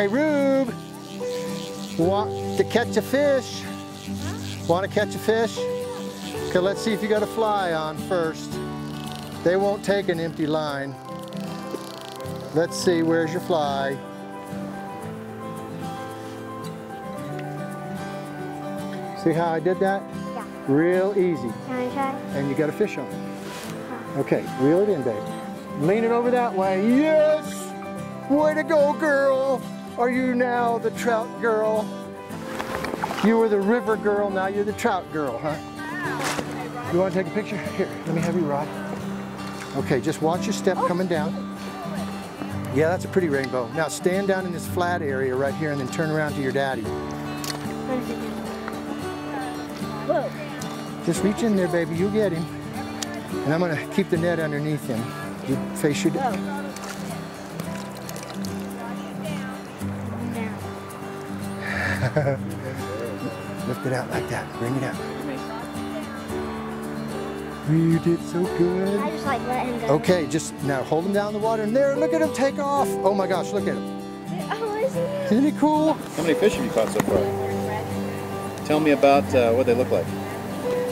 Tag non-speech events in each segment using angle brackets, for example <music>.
Hey, Rube. Want to catch a fish? Want to catch a fish? Okay, let's see if you got a fly on first. They won't take an empty line. Let's see, where's your fly? See how I did that? Yeah. Real easy. Can I try? And you got a fish on. Okay, reel it in, babe. Lean it over that way. Yes! Way to go, girl! Are you now the trout girl? You were the river girl, now you're the trout girl, huh? You want to take a picture? Here, let me have your rod. Okay, just watch your step coming down. Yeah, that's a pretty rainbow. Now stand down in this flat area right here and then turn around to your daddy. Just reach in there, baby. You'll get him. And I'm gonna keep the net underneath him. You face your. Whoa. Oh. <laughs> Lift it out like that. Bring it out. You did so good. I just like let him go. Okay, just now hold him down in the water. And there, look at him take off. Oh my gosh, look at him. <laughs> Oh, is he? Isn't he cool? How many fish have you caught so far? Tell me about uh, what they look like.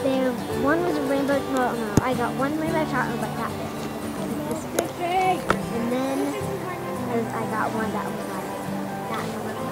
There, one was a rainbow trout. No, I got one rainbow trout and like that fish. This fish. And then I got one that was like that.